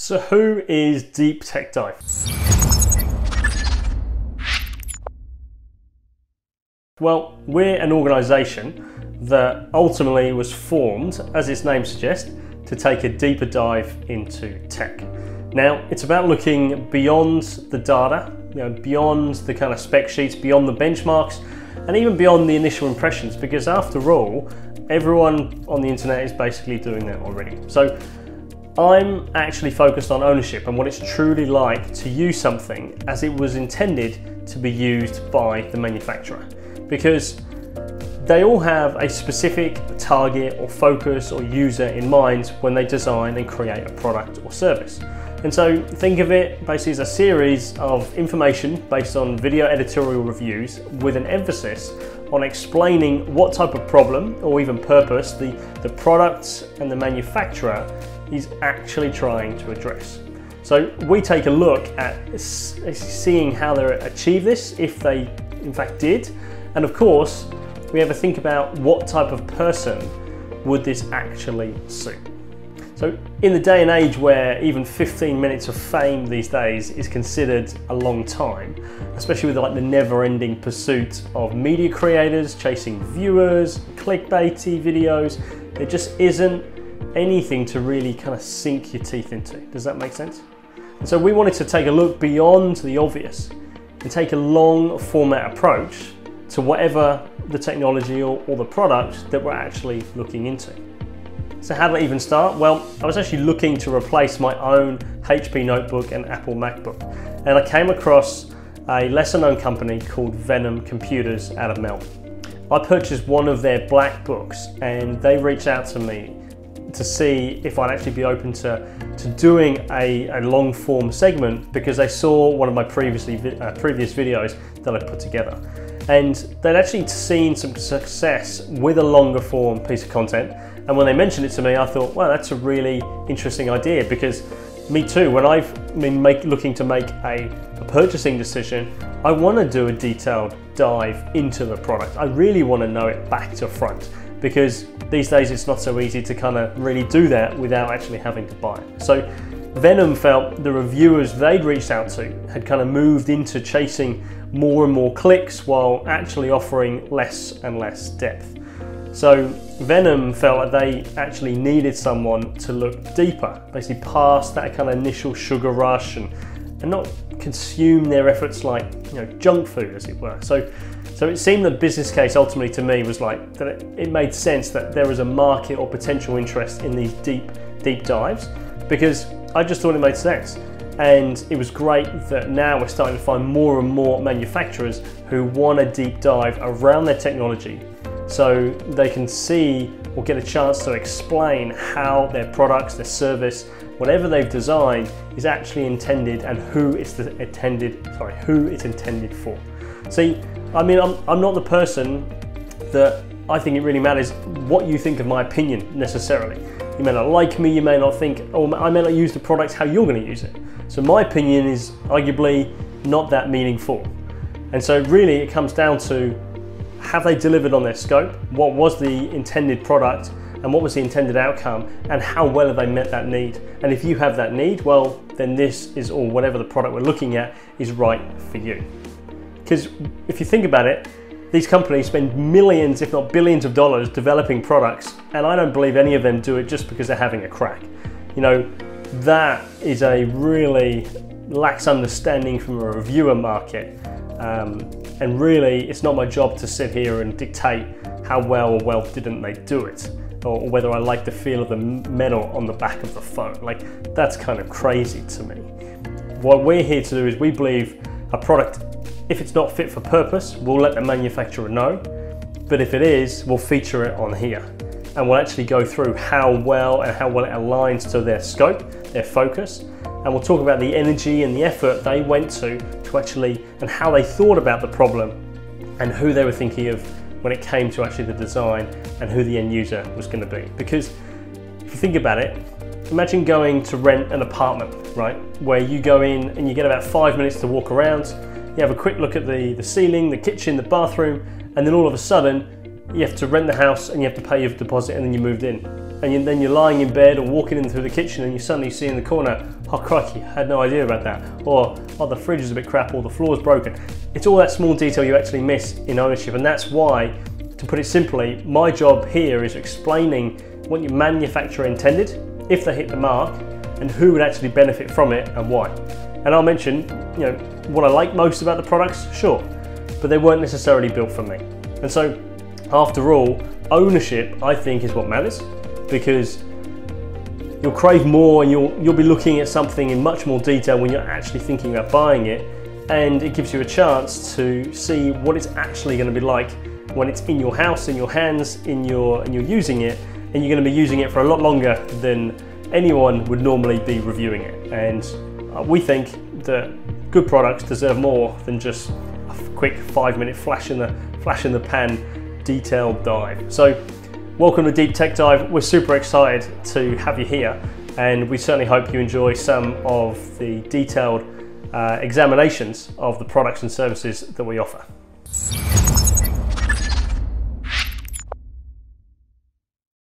So who is Deep Tech Dive? Well, we're an organisation that ultimately was formed, as its name suggests, to take a deeper dive into tech. Now, it's about looking beyond the data, you know, beyond the kind of spec sheets, beyond the benchmarks, and even beyond the initial impressions, because after all, everyone on the internet is basically doing that already. So I'm actually focused on ownership and what it's truly like to use something as it was intended to be used by the manufacturer. Because they all have a specific target or focus or user in mind when they design and create a product or service. And so think of it basically as a series of information based on video editorial reviews with an emphasis on explaining what type of problem or even purpose the, the product and the manufacturer is actually trying to address. So we take a look at seeing how they achieve this, if they in fact did, and of course, we have a think about what type of person would this actually suit. So in the day and age where even 15 minutes of fame these days is considered a long time, especially with like the never-ending pursuit of media creators chasing viewers, clickbaity videos, there just isn't anything to really kind of sink your teeth into. Does that make sense? And so we wanted to take a look beyond the obvious and take a long format approach to whatever the technology or, or the product that we're actually looking into. So how did I even start? Well, I was actually looking to replace my own HP notebook and Apple MacBook. And I came across a lesser known company called Venom Computers out of Melbourne. I purchased one of their BlackBooks and they reached out to me to see if I'd actually be open to, to doing a, a long form segment because they saw one of my previously uh, previous videos that I put together. And they'd actually seen some success with a longer form piece of content. And when they mentioned it to me, I thought, well, that's a really interesting idea because me too, when I've been make, looking to make a, a purchasing decision, I want to do a detailed dive into the product. I really want to know it back to front because these days it's not so easy to kind of really do that without actually having to buy it. So Venom felt the reviewers they'd reached out to had kind of moved into chasing more and more clicks while actually offering less and less depth. So Venom felt that they actually needed someone to look deeper, basically past that kind of initial sugar rush and, and not consume their efforts like you know junk food as it were. So so it seemed the business case ultimately to me was like that it, it made sense that there was a market or potential interest in these deep deep dives because I just thought it made sense. And it was great that now we're starting to find more and more manufacturers who want a deep dive around their technology so they can see or get a chance to explain how their products, their service, whatever they've designed is actually intended and who it's intended, sorry, who it's intended for. See, I mean, I'm, I'm not the person that I think it really matters what you think of my opinion necessarily. You may not like me, you may not think, oh, I may not use the product how you're going to use it. So my opinion is arguably not that meaningful. And so really it comes down to have they delivered on their scope? What was the intended product? And what was the intended outcome? And how well have they met that need? And if you have that need, well, then this is, or whatever the product we're looking at, is right for you. Because if you think about it, these companies spend millions, if not billions of dollars developing products, and I don't believe any of them do it just because they're having a crack. You know, that is a really lax understanding from a reviewer market. Um, and really, it's not my job to sit here and dictate how well or well didn't they do it, or whether I like the feel of the metal on the back of the phone. Like, that's kind of crazy to me. What we're here to do is we believe a product, if it's not fit for purpose, we'll let the manufacturer know. But if it is, we'll feature it on here. And we'll actually go through how well and how well it aligns to their scope, their focus, and we'll talk about the energy and the effort they went to to actually and how they thought about the problem and who they were thinking of when it came to actually the design and who the end user was going to be. Because if you think about it, imagine going to rent an apartment, right? Where you go in and you get about five minutes to walk around, you have a quick look at the, the ceiling, the kitchen, the bathroom, and then all of a sudden you have to rent the house and you have to pay your deposit and then you moved in and then you're lying in bed or walking in through the kitchen and you suddenly see in the corner, oh crikey, I had no idea about that. Or, oh, the fridge is a bit crap or the floor's broken. It's all that small detail you actually miss in ownership. And that's why, to put it simply, my job here is explaining what your manufacturer intended, if they hit the mark, and who would actually benefit from it and why. And I'll mention, you know, what I like most about the products, sure, but they weren't necessarily built for me. And so, after all, ownership, I think, is what matters because you'll crave more and you'll, you'll be looking at something in much more detail when you're actually thinking about buying it. And it gives you a chance to see what it's actually going to be like when it's in your house, in your hands, in your, and you're using it. And you're going to be using it for a lot longer than anyone would normally be reviewing it. And uh, we think that good products deserve more than just a quick five minute flash in the flash in the pan detailed dive. So welcome to Deep Tech Dive. We're super excited to have you here and we certainly hope you enjoy some of the detailed uh, examinations of the products and services that we offer.